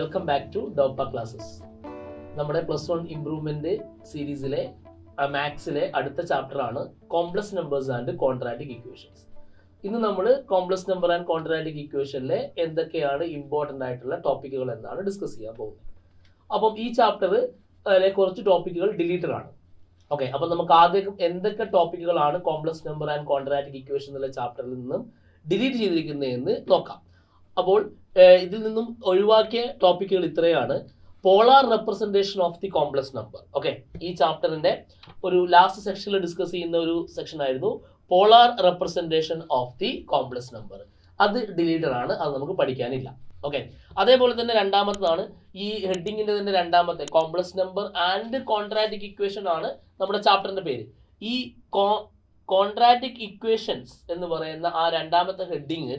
Welcome back to Dopa classes നമ്മുടെ plus one improvement സീരീസിലെ മാത്സിലെ അടുത്ത ചാപ്റ്റർ ആണ് complex numbers and quadratic equations ഇന്ന് നമ്മൾ കോംപ്ലക്സ് നമ്പർ ആൻഡ് കോൺട്രാറ്റിക് ഇക്വേഷനിലെ എന്തൊക്കെയാണ് ഇമ്പോർട്ടന്റ് ആയിട്ടുള്ള ടോപ്പിക്കുകൾ എന്നാണ് ഡിസ്കസ് ചെയ്യാൻ പോകുന്നത്. അപ്പം ഈ ചാപ്റ്റർ കുറച്ച് ടോപ്പിക്കുകൾ ഡിലീറ്റഡ് ആണ്. ഓക്കെ അപ്പം നമുക്ക് ആദ്യം എന്തൊക്കെ ടോപ്പിക്കുകളാണ് complex number and quadratic equation എന്നുള്ള ചാപ്റ്ററിൽ നിന്നും ഡിലീറ്റ് ചെയ്തിരിക്കുന്നതെന്ന് നോക്കാം. അപ്പോൾ ഇതിൽ നിന്നും ഒഴിവാക്കിയ ടോപ്പിക്കുകൾ ഇത്രയാണ്. Polar representation of the complex number okay ഈ ചാപ്റ്ററിന്റെ ഒരു ലാസ്റ്റ് സെക്ഷനിൽ ഡിസ്കസ് ചെയ്യുന്ന ഒരു സെക്ഷൻ ആയിരുന്നു polar representation of the complex number അത് ഡിലീറ്റഡ് ആണ് അത് നമുക്ക് പഠിക്കാനില്ല. ഓക്കെ അതേപോലെ തന്നെ രണ്ടാമത്തതാണ് ഈ ഹെഡിങ്ങിന്റെ തന്നെ രണ്ടാമത്തെ complex number and quadratic equation ആണ് നമ്മുടെ ചാപ്റ്ററിന്റെ പേര്. ഈ കോൺട്രാറ്റിക് ഇക്വേഷൻസ് എന്ന് പറയുന്ന ആ രണ്ടാമത്തെ ഹെഡിങ്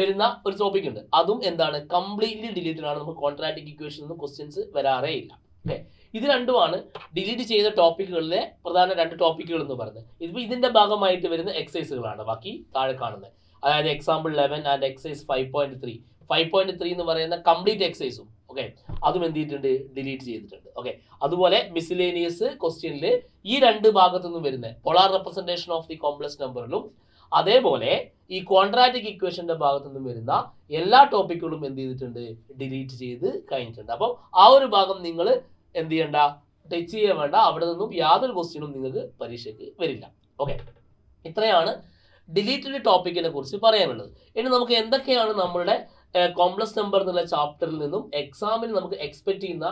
വരുന്ന ഒരു ടോപ്പിക് ഉണ്ട്. അതും എന്താണ്? കംപ്ലീറ്റ്ലി ഡിലീറ്റഡ് ആണ് നമുക്ക് കോൺട്രാറ്റിക് ഇക്വേഷൻ ഒന്നും ക്വസ്റ്റ്യൻസ് വരാറേ ഇല്ല. ഓക്കെ ഇത് രണ്ടുമാണ് ഡിലീറ്റ് ചെയ്ത ടോപ്പിക്കുകളിലെ പ്രധാന രണ്ട് ടോപ്പിക്കുകൾ എന്ന് പറയുന്നത്. ഇതിപ്പോൾ ഇതിന്റെ ഭാഗമായിട്ട് വരുന്ന എക്സസൈസുകളാണ് ബാക്കി താഴെ കാണുന്നത്. അതായത് example eleven and exercise five point three five point three എന്ന് പറയുന്ന കംപ്ലീറ്റ് എക്സസൈസും ഓക്കെ അതും എന്ത് ചെയ്തിട്ടുണ്ട്? ഡിലീറ്റ് ചെയ്തിട്ടുണ്ട്. ഓക്കെ അതുപോലെ മിസിലേനിയസ് ക്വസ്റ്റ്യനിൽ ഈ രണ്ട് ഭാഗത്തു നിന്നും വരുന്ന polar representation of the complex നമ്പറിലും അതേപോലെ ഈ ക്വാഡ്രാറ്റിക് ഇക്വേഷന്റെ ഭാഗത്തു നിന്നും വരുന്ന എല്ലാ ടോപ്പിക്കുകളും എന്ത് ചെയ്തിട്ടുണ്ട്? ഡിലീറ്റ് ചെയ്ത് കഴിഞ്ഞിട്ടുണ്ട്. അപ്പം ആ ഒരു ഭാഗം നിങ്ങൾ എന്ത് ചെയ്യണ്ട? ടച്ച് ചെയ്യാൻ വേണ്ട. അവിടെ നിന്നും യാതൊരു ക്വസ്റ്റ്യനും നിങ്ങൾക്ക് പരീക്ഷയ്ക്ക് വരില്ല. ഓക്കെ ഇത്രയാണ് ഡിലീറ്റഡ് ടോപ്പിക്കിനെ കുറിച്ച് പറയാനുള്ളത്. ഇനി നമുക്ക് എന്തൊക്കെയാണ് നമ്മളുടെ കോംപ്ലക്സ് നമ്പർ എന്നുള്ള ചാപ്റ്ററിൽ നിന്നും എക്സാമിന് നമുക്ക് എക്സ്പെക്ട് ചെയ്യുന്ന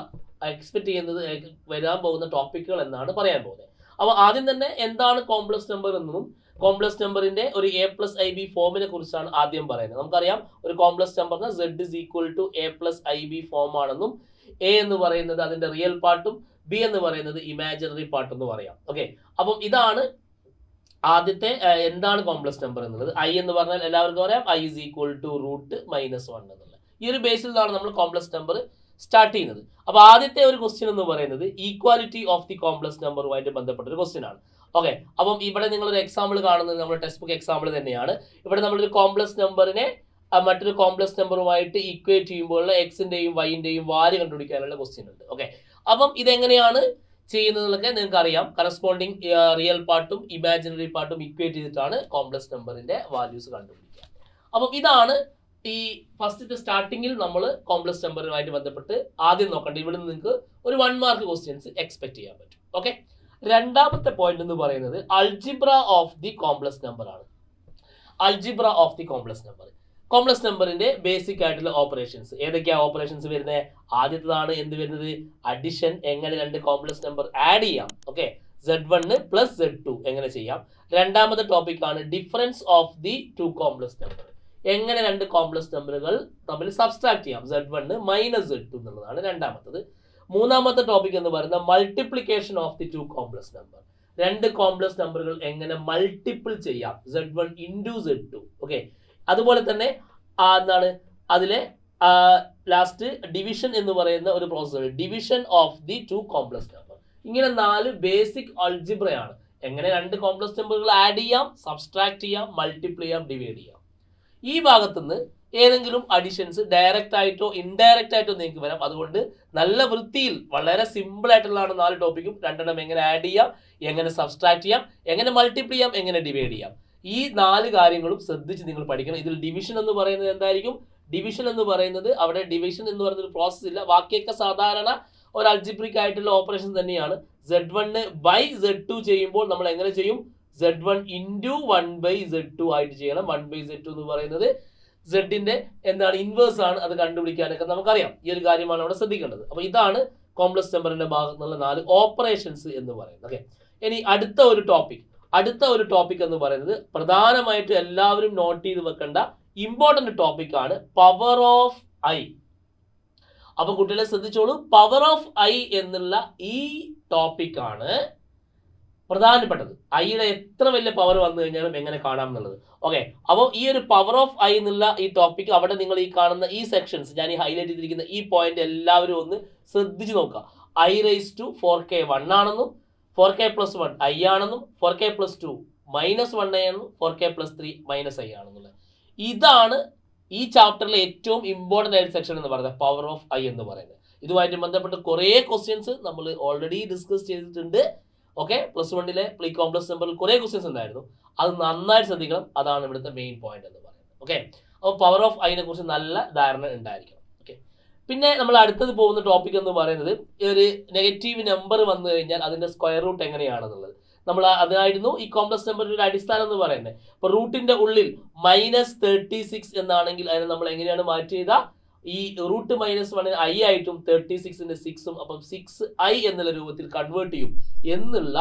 എക്സ്പെക്ട് ചെയ്യുന്നത് വരാൻ പോകുന്ന ടോപ്പിക്കുകൾ എന്നാണ് പറയാൻ പോകുന്നത്. അപ്പോൾ ആദ്യം തന്നെ എന്താണ് കോംപ്ലക്സ് നമ്പർ എന്നും കോംപ്ലക്സ് നമ്പറിന്റെ ഒരു എ പ്ലസ് ഐ ബി ഫോമിനെ കുറിച്ചാണ് ആദ്യം പറയുന്നത്. നമുക്കറിയാം ഒരു കോംപ്ലക്സ് നമ്പറിന് z is equal to a plus i b form ആണെന്നും എ എന്ന് പറയുന്നത് അതിന്റെ റിയൽ പാർട്ടും ബി എന്ന് പറയുന്നത് ഇമാജിനറി പാർട്ട് എന്ന് പറയാം. ഓക്കെ അപ്പം ഇതാണ് ആദ്യത്തെ എന്താണ് കോംപ്ലക്സ് നമ്പർ എന്നുള്ളത്? ഐ എന്ന് പറഞ്ഞാൽ എല്ലാവർക്കും പറയാം i is equal to root minus one എന്നുള്ളത്. ഈ ഒരു നിന്നാണ് നമ്മൾ കോംപ്ലക്സ് നമ്പർ സ്റ്റാർട്ട് ചെയ്യുന്നത്. അപ്പോൾ ആദ്യത്തെ ഒരു ക്വസ്റ്റ്യൻ എന്ന് പറയുന്നത് ഈക്വാലിറ്റി ഓഫ് ദി കോംപ്ലക്സ് നമ്പറുമായിട്ട് ബന്ധപ്പെട്ട ഒരു ക്വസ്റ്റ്യൻ ആണ്. ഓക്കെ അപ്പം ഇവിടെ നിങ്ങളൊരു എക്സാമ്പിൾ കാണുന്നത് നമ്മുടെ ടെക്സ്റ്റ് ബുക്ക് എക്സാമ്പിൾ തന്നെയാണ്. ഇവിടെ നമ്മളൊരു കോംപ്ലക്സ് നമ്പറിനെ മറ്റൊരു കോംപ്ലക്സ് നമ്പറുമായിട്ട് ഇക്വേറ്റ് ചെയ്യുമ്പോൾ എക്സിന്റെയും വൈന്റെയും വാല്യൂ കണ്ടുപിടിക്കാനുള്ള ക്വസ്റ്റ്യൻ ഉണ്ട്. ഓക്കെ അപ്പം ഇതെങ്ങനെയാണ് ചെയ്യുന്നതൊക്കെ നിങ്ങൾക്ക് അറിയാം കറസ്പോണ്ടിങ് റിയൽ പാർട്ടും ഇമാജിനറി പാർട്ടും ഇക്വേറ്റ് ചെയ്തിട്ടാണ് കോംപ്ലക്സ് നമ്പറിന്റെ വാല്യൂസ് കണ്ടുപിടിക്കുക. അപ്പം ഇതാണ് ഈ ഫസ്റ്റ് സ്റ്റാർട്ടിങ്ങിൽ നമ്മൾ കോംപ്ലക്സ് നമ്പറുമായിട്ട് ബന്ധപ്പെട്ട് ആദ്യം നോക്കേണ്ടത്. ഇവിടെ നിന്ന് നിങ്ങൾക്ക് ഒരു വൺ മാർക്ക് ക്വസ്റ്റ്യൻസ് എക്സ്പെക്ട് ചെയ്യാൻ പറ്റും. ഓക്കെ രണ്ടാമത്തെ പോയിന്റ് എന്ന് പറയുന്നത് algebra of the complex number ആണ്. Algebra of the complex number complex നമ്പറിന്റെ ബേസിക് ആയിട്ടുള്ള ഓപ്പറേഷൻസ് ഏതൊക്കെയാ ഓപ്പറേഷൻസ് വരുന്നത് ആദ്യത്തേതാണ് എന്ത് വരുന്നത്? അഡിഷൻ എങ്ങനെ രണ്ട് കോംപ്ലക്സ് നമ്പർ ആഡ് ചെയ്യാം? Okay z one plus z two എങ്ങനെ ചെയ്യാം? രണ്ടാമത്തെ ടോപ്പിക് ആണ് difference of the two complex number എങ്ങനെ രണ്ട് കോംപ്ലക്സ് നമ്പറുകൾ തമ്മിൽ സബ്സ്ട്രാക്ട് ചെയ്യാം? Z one minus z two എന്നുള്ളതാണ് രണ്ടാമത്തത്. മൂന്നാമത്തെ ടോപ്പിക് എന്ന് പറയുന്നത് multiplication of the two complex number രണ്ട് കോംപ്ലക്സ് നമ്പറുകൾ എങ്ങനെ മൾട്ടിപ്പിൾ ചെയ്യാം? Z one into z two okay അതുപോലെ തന്നെ എന്താണ്? അതിലെ ലാസ്റ്റ് ഡിവിഷൻ എന്ന് പറയുന്ന ഒരു process division of the two complex number ഇങ്ങനെ നാല് ബേസിക് അൾജിബ്രയാണ് എങ്ങനെ രണ്ട് കോംപ്ലക്സ് നമ്പറുകൾ ആഡ് ചെയ്യാം സബ്സ്ട്രാക്ട് ചെയ്യാം മൾട്ടിപ്ലൈ ചെയ്യാം ഡിവൈഡ് ചെയ്യാം. ഈ ഭാഗത്തുനിന്ന് ഏതെങ്കിലും അഡിഷൻസ് ഡയറക്റ്റ് ആയിട്ടോ ഇൻഡയറക്റ്റ് ആയിട്ടോ നിങ്ങൾക്ക് വരാം. അതുകൊണ്ട് നല്ല വൃത്തിയിൽ വളരെ സിമ്പിൾ ആയിട്ടുള്ളതാണ് നാല് ടോപ്പിക്കും രണ്ടെണ്ണം എങ്ങനെ ആഡ് ചെയ്യാം എങ്ങനെ സബ്സ്ട്രാക്ട് ചെയ്യാം എങ്ങനെ മൾട്ടിപ്ലൈ ചെയ്യാം എങ്ങനെ ഡിവൈഡ് ചെയ്യാം. ഈ നാല് കാര്യങ്ങളും ശ്രദ്ധിച്ച് നിങ്ങൾ പഠിക്കണം. ഇതിൽ ഡിവിഷൻ എന്ന് പറയുന്നത് എന്തായിരിക്കും? ഡിവിഷൻ എന്ന് പറയുന്നത് അവിടെ ഡിവിഷൻ എന്ന് പറയുന്ന ഒരു പ്രോസസ് ഇല്ല. ബാക്കിയൊക്കെ സാധാരണ ഒരു അൾജിബ്രിക് ആയിട്ടുള്ള ഓപ്പറേഷൻ തന്നെയാണ്. Z one by z two ചെയ്യുമ്പോൾ നമ്മൾ എങ്ങനെ ചെയ്യും? Z one into one by z two ആയിട്ട് ചെയ്യണം. വൺ ബൈ സെഡ് ടു എന്ന് പറയുന്നത് സെഡിന്റെ എന്താണ് ഇൻവേഴ്സ് ആണ് അത് കണ്ടുപിടിക്കാനൊക്കെ നമുക്കറിയാം. ഈ ഒരു കാര്യമാണ് അവിടെ ശ്രദ്ധിക്കേണ്ടത്. അപ്പൊ ഇതാണ് കോംപ്ലക്സ് നമ്പറിന്റെ ഭാഗത്ത് നിന്നുള്ള നാല് ഓപ്പറേഷൻസ് എന്ന് പറയുന്നത് ഓക്കെ ഇനി അടുത്ത ഒരു ടോപ്പിക് അടുത്ത ഒരു ടോപ്പിക് എന്ന് പറയുന്നത് പ്രധാനമായിട്ട് എല്ലാവരും നോട്ട് ചെയ്ത് വെക്കേണ്ട ഇമ്പോർട്ടന്റ് ടോപ്പിക് ആണ് പവർ ഓഫ് ഐ അപ്പൊ കുട്ടികളെ ശ്രദ്ധിച്ചോളൂ. പവർ ഓഫ് ഐ എന്നുള്ള ഈ ടോപ്പിക് ആണ് പ്രധാനപ്പെട്ടത്. ഐയുടെ എത്ര വലിയ പവർ വന്നു കഴിഞ്ഞാലും എങ്ങനെ കാണാം എന്നുള്ളത്. ഓക്കെ അപ്പോൾ ഈ ഒരു പവർ ഓഫ് ഐ എന്നുള്ള ഈ ടോപ്പിക് അവിടെ നിങ്ങൾ ഈ കാണുന്ന ഈ സെക്ഷൻസ് ഞാൻ ഈ ഹൈലൈറ്റ് ചെയ്തിരിക്കുന്ന ഈ പോയിന്റ് എല്ലാവരും ഒന്ന് ശ്രദ്ധിച്ചു നോക്കുക. I raise to four k one ആണെന്നും four k plus one i ആണെന്നും four k plus two minus one i ആണെന്നും four k plus three minus i ആണെന്നുള്ളത്. ഇതാണ് ഈ ചാപ്റ്ററിലെ ഏറ്റവും ഇമ്പോർട്ടന്റ് ആയ സെക്ഷൻ എന്ന് പറയുന്നത് പവർ ഓഫ് ഐ എന്ന് പറയുന്നത്. ഇതുമായിട്ട് ബന്ധപ്പെട്ട് കുറേ ക്വസ്റ്റ്യൻസ് നമ്മൾ ഓൾറെഡി ഡിസ്കസ് ചെയ്തിട്ടുണ്ട്. ഓക്കെ പ്ലസ് വണ്ണിലെ പ്ലീ കോംപ്ലക്സ് നമ്പറിൽ കുറേ ക്വസ്റ്റ്യൻസ് ഉണ്ടായിരുന്നു. അത് നന്നായിട്ട് ശ്രദ്ധിക്കണം. അതാണ് ഇവിടുത്തെ മെയിൻ പോയിന്റ് എന്ന് പറയുന്നത്. ഓക്കെ അപ്പോൾ പവർ ഓഫ് ഐനെ കുറിച്ച് നല്ല ധാരണ ഉണ്ടായിരിക്കണം. ഓക്കെ പിന്നെ നമ്മൾ അടുത്തത് പോകുന്ന ടോപ്പിക് എന്ന് പറയുന്നത് ഒരു നെഗറ്റീവ് നമ്പർ വന്നു കഴിഞ്ഞാൽ അതിന്റെ സ്ക്വയർ റൂട്ട് എങ്ങനെയാണെന്നുള്ളത്. നമ്മൾ അതായിരുന്നു ഈ കോംപ്ലക്സ് നമ്പറിന്റെ ഒരു അടിസ്ഥാനം എന്ന് പറയുന്നത്. അപ്പോൾ റൂട്ടിന്റെ ഉള്ളിൽ മൈനസ് തേർട്ടി സിക്സ് എന്നാണെങ്കിൽ അതിനെ നമ്മൾ എങ്ങനെയാണ് മാറ്റി ചെയ്താൽ ഈ റൂട്ട് മൈനസ് വൺ ഐ ആയിട്ടും തേർട്ടി സിക്സിന്റെ സിക്സും അപ്പം സിക്സ് ഐ എന്നുള്ള രൂപത്തിൽ കൺവേർട്ട് ചെയ്യും എന്നുള്ള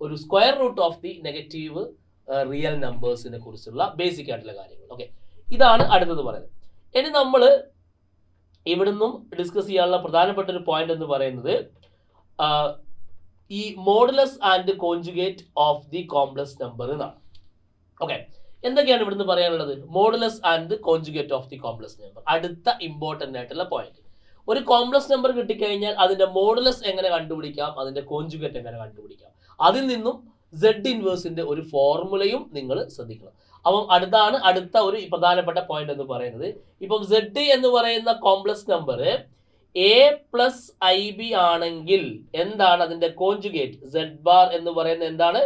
ഒരു square root of the negative real നമ്പേഴ്സിനെ കുറിച്ചുള്ള ബേസിക് ആയിട്ടുള്ള കാര്യങ്ങൾ. ഓക്കെ ഇതാണ് അടുത്തത് പറയുന്നത്. ഇനി നമ്മൾ ഇവിടുന്നും ഡിസ്കസ് ചെയ്യാനുള്ള പ്രധാനപ്പെട്ട ഒരു പോയിന്റ് എന്ന് പറയുന്നത് ഈ modulus and conjugate of the complex number എന്നാണ്. ഓക്കെ എന്തൊക്കെയാണ് ഇവിടുന്ന് പറയാനുള്ളത്? Modulus and conjugate of the complex number അടുത്ത ഇമ്പോർട്ടന്റ് ആയിട്ടുള്ള പോയിന്റ് ഒരു കോംപ്ലക്സ് നമ്പർ കിട്ടിക്കഴിഞ്ഞാൽ അതിന്റെ മോഡുലസ് എങ്ങനെ കണ്ടുപിടിക്കാം? അതിന്റെ കോൺജുഗേറ്റ് എങ്ങനെ കണ്ടുപിടിക്കാം? അതിൽ നിന്നും സെഡ് ഇൻവേഴ്സിന്റെ ഒരു ഫോർമുലയും നിങ്ങൾ ശ്രദ്ധിക്കണം. അപ്പം അടുത്താണ് അടുത്ത ഒരു പ്രധാനപ്പെട്ട പോയിന്റ് എന്ന് പറയുന്നത്. ഇപ്പം സെഡ് എന്ന് പറയുന്ന complex number a plus i b ആണെങ്കിൽ എന്താണ് അതിന്റെ കോൺജുഗേറ്റ് സെഡ് ബാർ എന്ന് പറയുന്നത് എന്താണ്?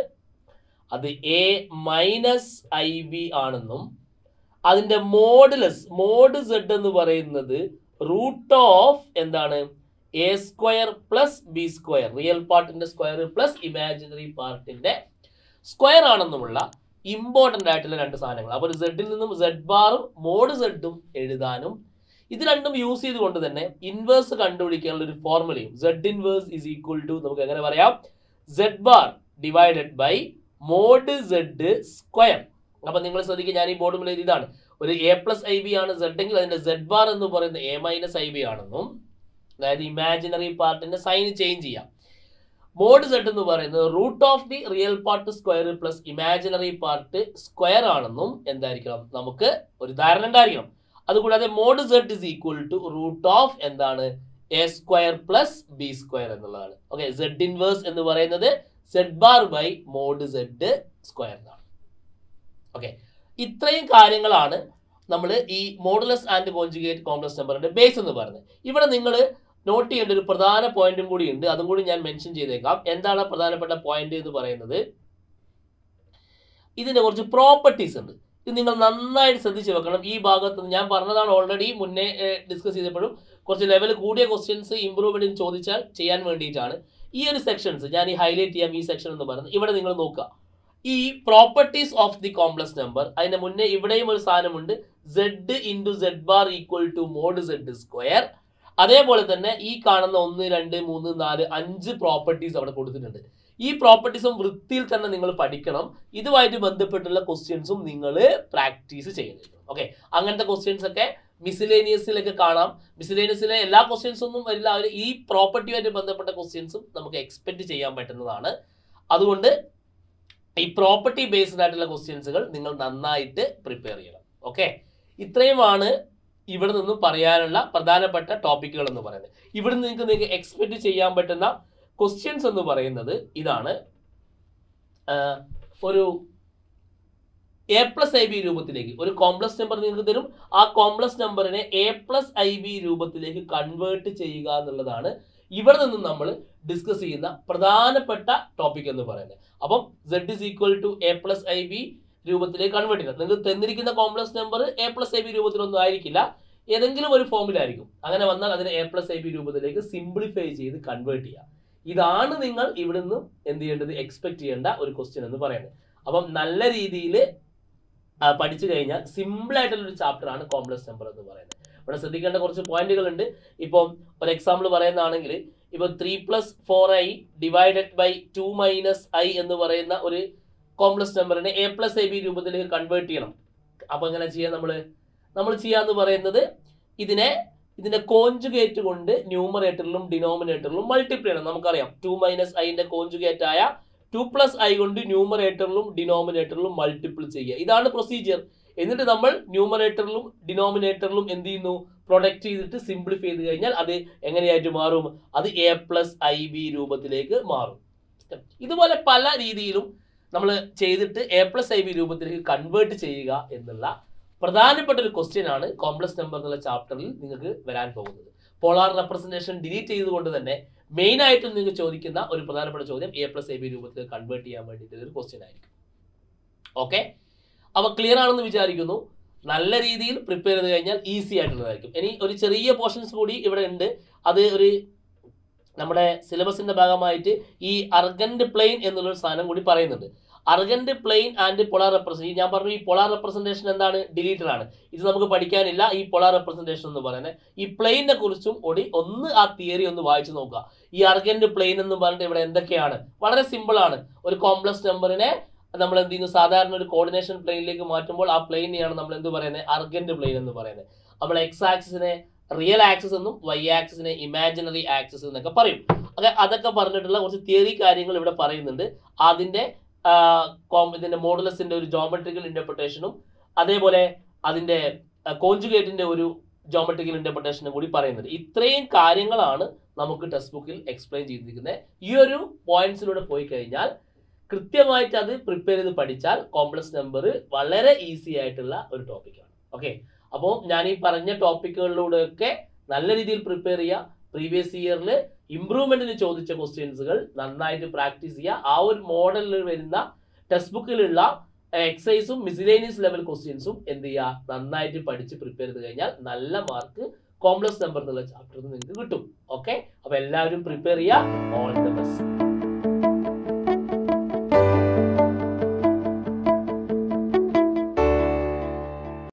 അത് എ മൈനസ് ഐ ബി ആണെന്നും അതിന്റെ മോഡുലസ് മോഡ് സെഡ് എന്ന് പറയുന്നത് റൂട്ട് ഓഫ് എന്താണ്? A square plus b square real പാർട്ടിന്റെ square plus imaginary പാർട്ടിന്റെ സ്ക്വയർ ആണെന്നുമുള്ള ഇമ്പോർട്ടന്റ് ആയിട്ടുള്ള രണ്ട് സാധനങ്ങൾ. അപ്പോൾ ഒരു സെഡിൽ നിന്നും സെഡ് ബാറും മോഡ് സെഡും എഴുതാനും ഇത് രണ്ടും യൂസ് ചെയ്തുകൊണ്ട് തന്നെ ഇൻവേഴ്സ് കണ്ടുപിടിക്കാനുള്ള ഒരു ഫോർമുലയും z inverse is equal to നമുക്ക് എങ്ങനെ പറയാം? Z bar divided by mod z square. അപ്പൊ നിങ്ങൾ ശ്രദ്ധിക്കുക ഞാൻ ഈ ബോർഡ് മുന്നിൽ ഇതാണ് ഒരു എ പ്ലസ് ഐ ബി ആണ് സെഡ് എങ്കിൽ അതിന്റെ സെഡ് ബാർ എന്ന് പറയുന്നത് എ മൈനസ് ഐ ബി ആണെന്നും അതായത് ഇമാജിനറി പാർട്ടിന്റെ സൈൻ ചേഞ്ച് ചെയ്യാം. മോഡ് സെഡ് എന്ന് പറയുന്നത് root of the real part square plus imaginary part square ആണെന്നും എന്തായിരിക്കണം? നമുക്ക് ഒരു ധാരണ ഉണ്ടായിരിക്കണം. അതുകൂടാതെ mod z is equal to root of എന്താണ്? A square plus b square എന്നുള്ളതാണ്. ഓക്കെ സെഡ് ഇൻവേഴ്സ് എന്ന് പറയുന്നത് z bar by mod z square എന്നാണ്. ഓക്കെ ഇത്രയും കാര്യങ്ങളാണ് നമ്മൾ ഈ മോഡുലസ് ആൻഡ് കോൺജുഗേറ്റ് കോംപ്ലക്സ് നമ്പറിന്റെ ബേസ് എന്ന് പറയുന്നത്. ഇവിടെ നിങ്ങൾ നോട്ട് ചെയ്യേണ്ട ഒരു പ്രധാന പോയിന്റും കൂടി ഉണ്ട്. അതും കൂടി ഞാൻ മെൻഷൻ ചെയ്തേക്കാം. എന്താണ് പ്രധാനപ്പെട്ട പോയിന്റ് എന്ന് പറയുന്നത്? ഇതിന്റെ കുറച്ച് പ്രോപ്പർട്ടീസ് ഉണ്ട്. ഇത് നിങ്ങൾ നന്നായിട്ട് ശ്രദ്ധിച്ച് വെക്കണം. ഈ ഭാഗത്ത് ഞാൻ പറഞ്ഞതാണ് ഓൾറെഡി മുന്നേ ഡിസ്കസ് ചെയ്തപ്പോഴും കുറച്ച് ലെവൽ കൂടിയ ക്വസ്റ്റ്യൻസ് ഇമ്പ്രൂവ്മെന്റിന് ചോദിച്ചാൽ ചെയ്യാൻ വേണ്ടിയിട്ടാണ്. ഈ ഒരു സെക്ഷൻസ് ഞാൻ ഈ ഹൈലൈറ്റ് ചെയ്യാം ഈ സെക്ഷൻ എന്ന് പറയുന്നത് ഇവിടെ നിങ്ങൾ നോക്കുക. ഈ properties of the complex number അതിന്റെ മുന്നേ ഇവിടെയും ഒരു സാധനമുണ്ട് z into z bar equal to mod z square അതേപോലെ തന്നെ ഈ കാണുന്ന ഒന്ന് രണ്ട് മൂന്ന് നാല് അഞ്ച് പ്രോപ്പർട്ടീസ് അവിടെ കൊടുത്തിട്ടുണ്ട്. ഈ പ്രോപ്പർട്ടീസും വൃത്തിയിൽ തന്നെ നിങ്ങൾ പഠിക്കണം. ഇതുമായിട്ട് ബന്ധപ്പെട്ടുള്ള ക്വസ്റ്റ്യൻസും നിങ്ങൾ പ്രാക്ടീസ് ചെയ്യുന്നുണ്ട് ഓക്കെ അങ്ങനത്തെ ക്വസ്റ്റ്യൻസ് ഒക്കെ മിസിലേനിയസിലൊക്കെ കാണാം. മിസിലേനിയസിലെ എല്ലാ ക്വസ്റ്റ്യൻസ് ഒന്നും വരില്ല. അവർ ഈ പ്രോപ്പർട്ടിയുമായിട്ട് ബന്ധപ്പെട്ട ക്വസ്റ്റ്യൻസും നമുക്ക് എക്സ്പെക്ട് ചെയ്യാൻ പറ്റുന്നതാണ്. അതുകൊണ്ട് ഈ പ്രോപ്പർട്ടി ബേസ്ഡ് ആയിട്ടുള്ള ക്വസ്റ്റ്യൻസുകൾ നിങ്ങൾ നന്നായിട്ട് പ്രിപ്പയർ ചെയ്യണം. ഓക്കെ ഇത്രയുമാണ് ഇവിടെ നിന്നും പറയാനുള്ള പ്രധാനപ്പെട്ട ടോപ്പിക്കുകൾ എന്ന് പറയുന്നത്. ഇവിടെ നിങ്ങൾക്ക് നിങ്ങൾക്ക് എക്സ്പെക്ട് ചെയ്യാൻ പറ്റുന്ന ക്വസ്റ്റ്യൻസ് എന്ന് പറയുന്നത് ഇതാണ്. ഒരു എ പ്ലസ് ഐ ബി രൂപത്തിലേക്ക്. ഒരു കോംപ്ലക്സ് നമ്പർ നിങ്ങൾക്ക് തരും. ആ കോംപ്ലക്സ് നമ്പറിനെ എ പ്ലസ് ഐ ബി രൂപത്തിലേക്ക് കൺവേർട്ട് ചെയ്യുക എന്നുള്ളതാണ് ഇവിടെ നിന്നും നമ്മൾ ഡിസ്കസ് ചെയ്യുന്ന പ്രധാനപ്പെട്ട ടോപ്പിക് എന്ന് പറയുന്നത്. അപ്പം z is equal to a plus i b രൂപത്തിലേക്ക് കൺവേർട്ട് ചെയ്യുക. നിങ്ങൾക്ക് തന്നിരിക്കുന്ന complex number a plus i b രൂപത്തിലൊന്നും ആയിരിക്കില്ല. ഏതെങ്കിലും ഒരു ഫോമിലായിരിക്കും. അങ്ങനെ വന്നാൽ അതിനെ എ പ്ലസ് ഐ ബി രൂപത്തിലേക്ക് സിംപ്ലിഫൈ ചെയ്ത് കൺവേർട്ട് ചെയ്യുക. ഇതാണ് നിങ്ങൾ ഇവിടുന്ന് എന്ത് ചെയ്യേണ്ടത്? എക്സ്പെക്ട് ചെയ്യേണ്ട ഒരു ക്വസ്റ്റ്യൻ എന്ന് പറയുന്നത്. അപ്പം നല്ല രീതിയിൽ പഠിച്ചു കഴിഞ്ഞാൽ സിമ്പിൾ ആയിട്ടുള്ള ഒരു ചാപ്റ്റർ ആണ് കോംപ്ലക്സ് നമ്പർ എന്ന് പറയുന്നത്. ഇവിടെ ശ്രദ്ധിക്കേണ്ട കുറച്ച് പോയിന്റുകൾ ഉണ്ട് ഇപ്പം ഒരു എക്സാമ്പിൾ പറയുന്നതാണെങ്കിൽ ഇപ്പൊ three plus four i divided by two minus i എന്ന് പറയുന്ന ഒരു കോംപ്ലക്സ് നമ്പറിനെ എ പ്ലസ് എ ബി രൂപത്തിലേക്ക് കൺവേർട്ട് ചെയ്യണം. അപ്പൊ എങ്ങനെ ചെയ്യാം നമ്മൾ നമ്മൾ ചെയ്യാന്ന് പറയുന്നത് ഇതിനെ ഇതിന്റെ കോഞ്ചുഗേറ്റ് കൊണ്ട് ന്യൂമറേറ്ററിലും ഡിനോമിനേറ്ററിലും മൾട്ടിപ്ലൈ ചെയ്യണം. നമുക്കറിയാം. ടു മൈനസ് ഐന്റെ കോഞ്ചുഗേറ്റ് ആയ ടു പ്ലസ് ഐ കൊണ്ട് ന്യൂമറേറ്ററിലും ഡിനോമിനേറ്ററിലും മൾട്ടിപ്പിൾ ചെയ്യുക. ഇതാണ് പ്രൊസീജിയർ എന്നിട്ട് നമ്മൾ ന്യൂമറേറ്ററിലും ഡിനോമിനേറ്ററിലും എന്ത് ചെയ്യുന്നു? പ്രൊഡക്റ്റ് ചെയ്തിട്ട് സിംപ്ലിഫൈ ചെയ്ത് കഴിഞ്ഞാൽ അത് എങ്ങനെയായിട്ട് മാറും? അത് എ പ്ലസ് ഐ ബി രൂപത്തിലേക്ക് മാറും. ഇതുപോലെ പല രീതിയിലും നമ്മൾ ചെയ്തിട്ട് എ പ്ലസ് ഐ ബി രൂപത്തിലേക്ക് കൺവേർട്ട് ചെയ്യുക എന്നുള്ള പ്രധാനപ്പെട്ട ഒരു ക്വസ്റ്റ്യൻ ആണ് കോംപ്ലക്സ് നമ്പർ എന്നുള്ള ചാപ്റ്ററിൽ നിങ്ങൾക്ക് വരാൻ പോകുന്നത്. പോളാർ റെപ്രസെന്റേഷൻ ഡിലീറ്റ് ചെയ്തുകൊണ്ട് തന്നെ മെയിൻ ആയിട്ടും നിങ്ങൾക്ക് ചോദിക്കുന്ന ഒരു പ്രധാനപ്പെട്ട ചോദ്യം എ പ്ലസ് എ ബി രൂപത്തിൽ കൺവേർട്ട് ചെയ്യാൻ വേണ്ടിയിട്ട് ഒരു ക്വസ്റ്റ്യൻ ആയിരിക്കും. ഓക്കെ അപ്പൊ ക്ലിയർ ആണെന്ന് വിചാരിക്കുന്നു. നല്ല രീതിയിൽ പ്രിപ്പയർ ചെയ്ത് കഴിഞ്ഞാൽ ഈസി ആയിട്ടുള്ളതായിരിക്കും. ഇനി ഒരു ചെറിയ പോർഷൻസ് കൂടി ഇവിടെ ഉണ്ട്. അത് ഒരു നമ്മുടെ സിലബസിന്റെ ഭാഗമായിട്ട് ഈ അർഗൻഡ് പ്ലെയിൻ എന്നുള്ളൊരു സാധനം കൂടി പറയുന്നുണ്ട്. Argand plane and polar represent ഞാൻ പറഞ്ഞു ഈ പൊളാർ റെപ്രസെന്റേഷൻ എന്താണ്? ഡിലീറ്റഡ് ആണ്. ഇത് നമുക്ക് പഠിക്കാനില്ല. ഈ പൊളാർ റെപ്രസെന്റേഷൻ എന്ന് പറയുന്നത്. ഈ പ്ലെയിനെ കുറിച്ചും ഒടി ഒന്ന് ആ തിയറി ഒന്ന് വായിച്ചു നോക്കുക. ഈ അർഗന്റ് പ്ലെയിൻ എന്ന് പറഞ്ഞിട്ട് ഇവിടെ എന്തൊക്കെയാണ്? വളരെ സിമ്പിൾ ആണ്. ഒരു കോംപ്ലക്സ് നമ്പറിനെ നമ്മൾ എന്ത് ചെയ്യുന്നു? സാധാരണ ഒരു കോർഡിനേഷൻ പ്ലെയിനിലേക്ക് മാറ്റുമ്പോൾ ആ പ്ലെയിനെയാണ് നമ്മൾ എന്ത് പറയുന്നത്? അർഗന്റ് പ്ലെയിൻ എന്ന് പറയുന്നത്. നമ്മൾ എക്സ് ആക്സിസിനെ റിയൽ ആക്സസ് എന്നും വൈ ആക്സിസിനെ ഇമാജിനറി ആക്സസ് എന്നൊക്കെ പറയും. അതൊക്കെ പറഞ്ഞിട്ടുള്ള കുറച്ച് തിയറി കാര്യങ്ങൾ ഇവിടെ പറയുന്നുണ്ട്. അതിന്റെ ഇതിന്റെ മോഡുലസിന്റെ ഒരു ജോമെട്രിക്കൽ ഇന്റർപ്രിട്ടേഷനും അതേപോലെ അതിന്റെ കോഞ്ചുഗേറ്റിന്റെ ഒരു ജോമെട്രിക്കൽ ഇന്റർപ്രിട്ടേഷനും കൂടി പറയുന്നുണ്ട്. ഇത്രയും കാര്യങ്ങളാണ് നമുക്ക് ടെക്സ്റ്റ് ബുക്കിൽ എക്സ്പ്ലെയിൻ ചെയ്തിരിക്കുന്നത്. ഈ ഒരു പോയിന്റ്സിലൂടെ പോയി കഴിഞ്ഞാൽ കൃത്യമായിട്ട് അത് പ്രിപ്പയർ ചെയ്ത് പഠിച്ചാൽ കോംപ്ലക്സ് നമ്പർ വളരെ ഈസി ആയിട്ടുള്ള ഒരു ടോപ്പിക്കാണ് ഓക്കെ അപ്പോൾ ഞാൻ ഈ പറഞ്ഞ ടോപ്പിക്കുകളിലൂടെയൊക്കെ നല്ല രീതിയിൽ പ്രിപ്പയർ ചെയ്യുക. പ്രീവിയസ് ഇയറിൽ ഇംപ്രൂവ്മെന്റിന് ചോദിച്ച ക്വസ്റ്റ്യൻസുകൾ നന്നായിട്ട് പ്രാക്ടീസ് ചെയ്യുക. ആ ഒരു മോഡലിൽ വരുന്ന ടെക്സ്റ്റ് ബുക്കിലുള്ള എക്സൈസും മിസിലേനിയസ് ലെവൽ ക്വസ്റ്റ്യൻസും എന്ത് ചെയ്യുക? നന്നായിട്ട് പഠിച്ച് പ്രിപ്പയർ ചെയ്ത് കഴിഞ്ഞാൽ നല്ല മാർക്ക് കോംപ്ലക്സ് നമ്പർ എന്നുള്ള ചാപ്റ്ററിൽ നിങ്ങൾക്ക് കിട്ടും. ഓക്കെ അപ്പൊ എല്ലാവരും പ്രിപ്പയർ ചെയ്യുക. All the best